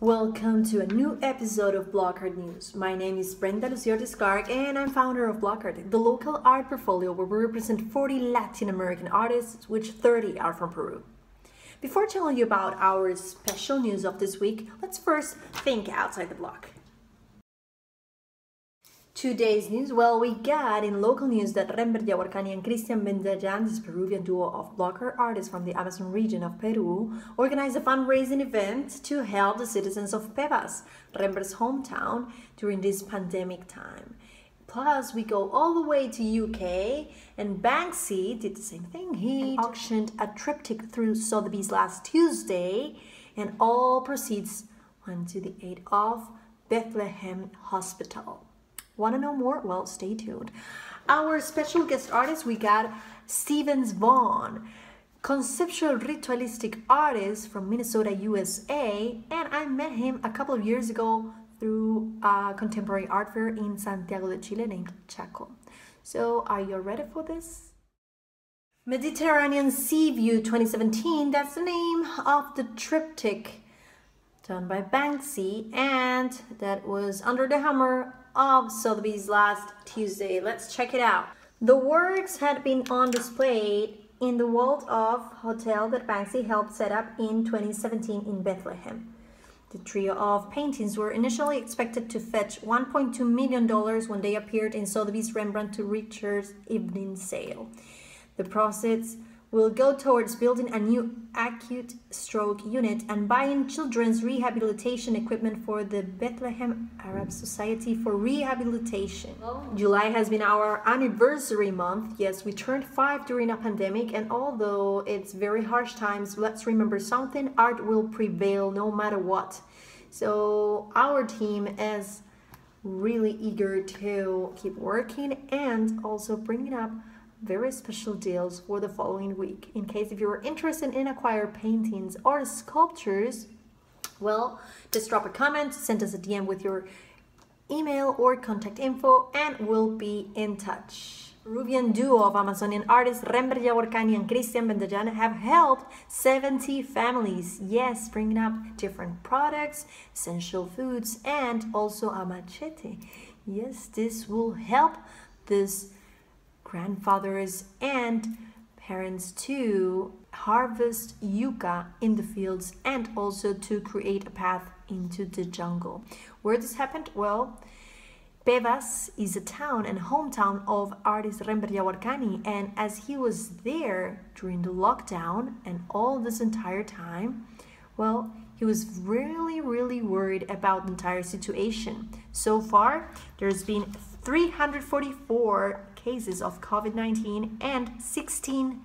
Welcome to a new episode of BLOC Art News. My name is Brenda Lucio Descarg and I'm founder of BLOC Art, the local art portfolio where we represent 40 Latin American artists, which 30 are from Peru. Before telling you about our special news of this week, let's first think outside the block. Today's news, well, we got in local news that Rember Yahuarcani and Christian Bendayan, this Peruvian duo of blocker artists from the Amazon region of Peru, organized a fundraising event to help the citizens of Pebas, Rember's hometown, during this pandemic time. Plus, we go all the way to UK, and Banksy did the same thing. He auctioned a triptych through Sotheby's last Tuesday, and all proceeds went to the aid of Bethlehem Hospital. Want to know more? Well, stay tuned. Our special guest artist, we got Stevens Vaughn, conceptual ritualistic artist from Minnesota, USA, and I met him a couple of years ago through a contemporary art fair in Santiago de Chile named Chaco. So, are you ready for this? Mediterranean Sea View 2017, that's the name of the triptych done by Banksy, and that was under the hammer of Sotheby's last Tuesday. Let's check it out. The works had been on display in the Waldorf Hotel that Banksy helped set up in 2017 in Bethlehem. The trio of paintings were initially expected to fetch $1.2 million when they appeared in Sotheby's Rembrandt to Richter's evening sale. The proceeds will go towards building a new acute stroke unit and buying children's rehabilitation equipment for the Bethlehem Arab Society for Rehabilitation. Oh. July has been our anniversary month. Yes, we turned five during a pandemic, and although it's very harsh times, let's remember something art will prevail no matter what. So, our team is really eager to keep working and also bringing up very special deals for the following week. In case if you're interested in acquire paintings or sculptures, well, just drop a comment, send us a DM with your email or contact info, and we'll be in touch. Peruvian duo of Amazonian artists Rember Yahuarcani and Christian Bendayan have helped 70 families. Yes, bringing up different products, essential foods, and also a machete. Yes, this will help this grandfathers and parents to harvest yucca in the fields and also to create a path into the jungle. Where this happened? Well, Pebas is a town and hometown of artist Rember Yahuarcani and as he was there during the lockdown and all this entire time, well, he was really, really worried about the entire situation. So far, there's been 344 cases of COVID 19 and 16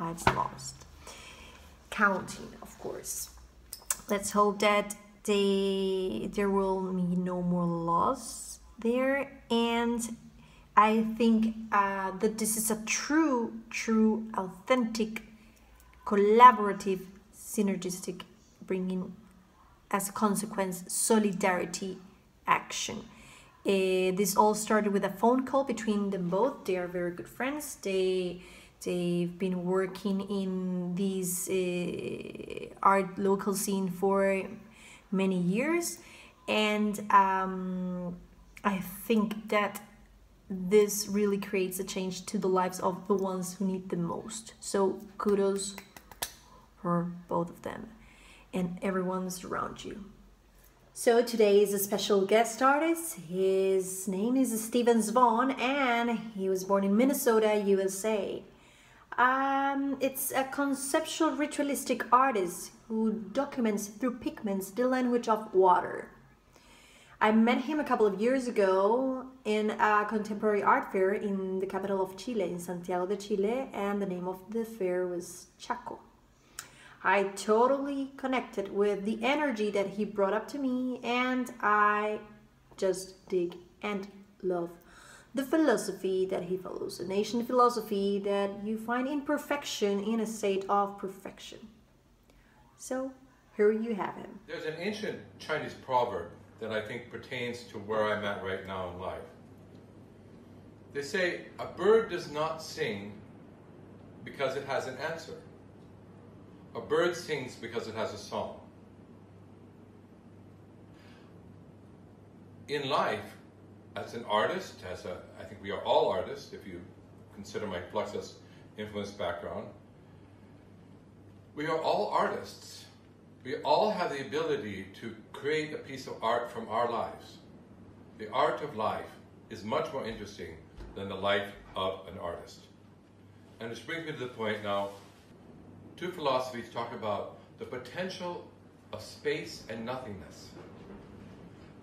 lives lost. Counting, of course. Let's hope that they, there will be no more loss there. And I think uh, that this is a true, true, authentic, collaborative, synergistic, bringing as a consequence solidarity action uh, this all started with a phone call between them both. They are very good friends. They they've been working in this uh, art local scene for many years, and um, I think that this really creates a change to the lives of the ones who need the most. So kudos for both of them and everyone's around you. So today is a special guest artist. His name is Stevens Vaughn and he was born in Minnesota, USA. Um, it's a conceptual ritualistic artist who documents through pigments the language of water. I met him a couple of years ago in a contemporary art fair in the capital of Chile, in Santiago de Chile, and the name of the fair was Chaco. I totally connected with the energy that he brought up to me, and I just dig and love the philosophy that he follows, the nation philosophy that you find imperfection in a state of perfection. So, here you have him. There's an ancient Chinese proverb that I think pertains to where I'm at right now in life. They say, a bird does not sing because it has an answer. A bird sings because it has a song. in life, as an artist, as a, I think we are all artists, if you consider my Fluxus influence background, we are all artists. We all have the ability to create a piece of art from our lives. The art of life is much more interesting than the life of an artist. And this brings me to the point now, two philosophies talk about the potential of space and nothingness.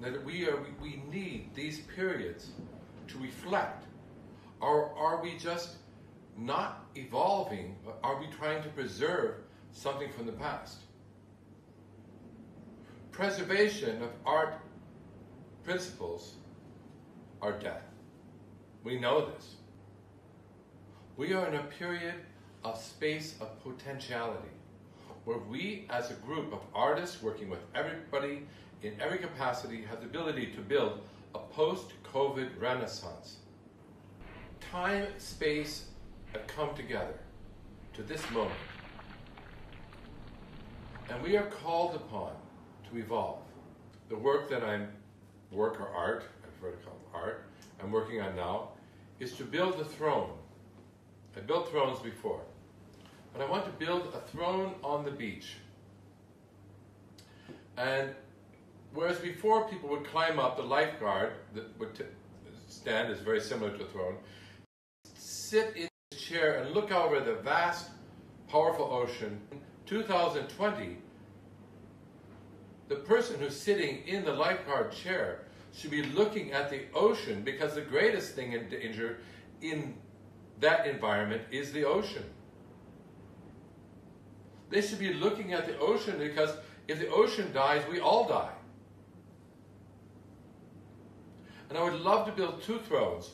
That we, are, we need these periods to reflect. Or are we just not evolving, are we trying to preserve something from the past? Preservation of art principles are death. We know this. We are in a period of space of potentiality where we as a group of artists working with everybody in every capacity have the ability to build a post-COVID renaissance. Time, space have come together to this moment. And we are called upon to evolve. The work that I'm, work or art, I prefer to call it art, I'm working on now, is to build a throne. I built thrones before. But I want to build a throne on the beach. And whereas before people would climb up, the lifeguard that would stand is very similar to a throne, sit in his chair and look over the vast, powerful ocean. 2020, the person who's sitting in the lifeguard chair should be looking at the ocean because the greatest thing in danger in that environment is the ocean. They should be looking at the ocean because if the ocean dies, we all die. And I would love to build two thrones.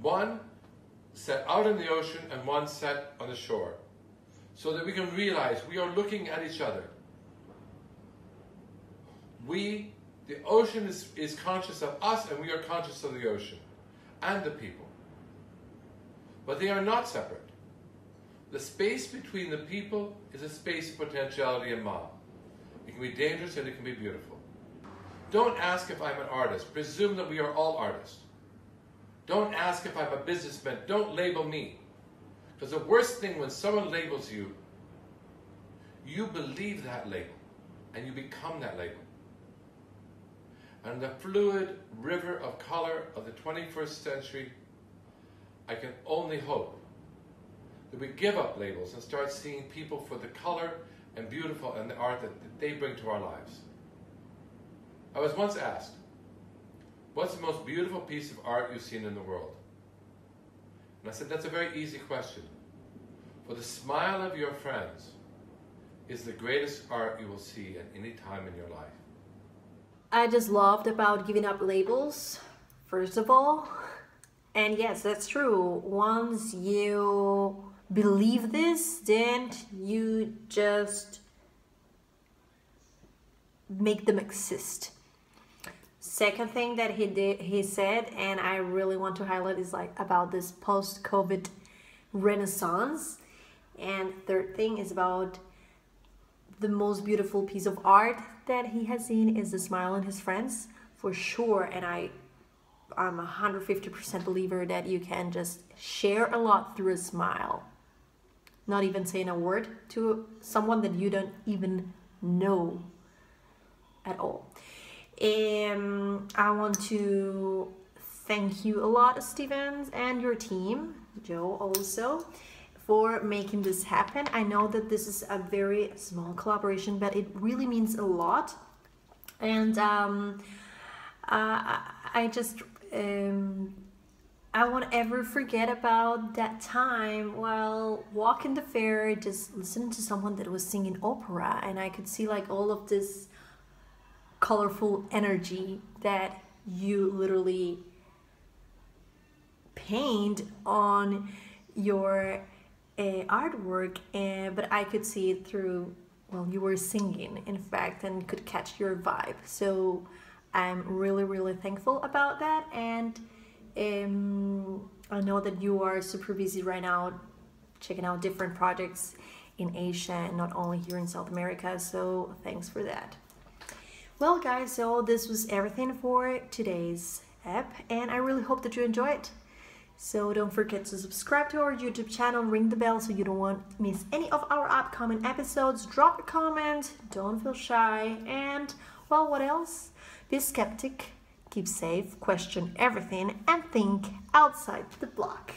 One set out in the ocean and one set on the shore. So that we can realize we are looking at each other. We, the ocean is, is conscious of us and we are conscious of the ocean and the people. But they are not separate. The space between the people is a space of potentiality and ma. It can be dangerous and it can be beautiful. Don't ask if I'm an artist. Presume that we are all artists. Don't ask if I'm a businessman. Don't label me. Because the worst thing when someone labels you, you believe that label and you become that label. And the fluid river of color of the 21st century, I can only hope that we give up labels and start seeing people for the color and beautiful and the art that, they bring to our lives. I was once asked, what's the most beautiful piece of art you've seen in the world? And I said, that's a very easy question. For the smile of your friends is the greatest art you will see at any time in your life. I just loved about giving up labels, first of all. And yes, that's true. Once you believe this, then you just make them exist. Second thing that he did, he said, and I really want to highlight is like about this post-COVID renaissance. And third thing is about the most beautiful piece of art that he has seen is the smile on his friends for sure. And I, I'm a 150% believer that you can just share a lot through a smile not even saying a word to someone that you don't even know at all. Um, I want to thank you a lot, Stevens, and your team, Joe also, for making this happen. I know that this is a very small collaboration, but it really means a lot. And um, uh, I just um, I won't ever forget about that time while walking the fair, just listening to someone that was singing opera, and I could see like all of this colorful energy that you literally paint on your uh, artwork, uh, but I could see it through, well, you were singing, in fact, and could catch your vibe. So I'm really, really thankful about that. and um, I know that you are super busy right now checking out different projects in Asia and not only here in South America, so thanks for that. Well, guys, so this was everything for today's app, and I really hope that you enjoy it. So don't forget to subscribe to our YouTube channel, ring the bell so you don't want miss any of our upcoming episodes. Drop a comment, don't feel shy, and well, what else? Be skeptic, keep safe, question everything, and think outside the block.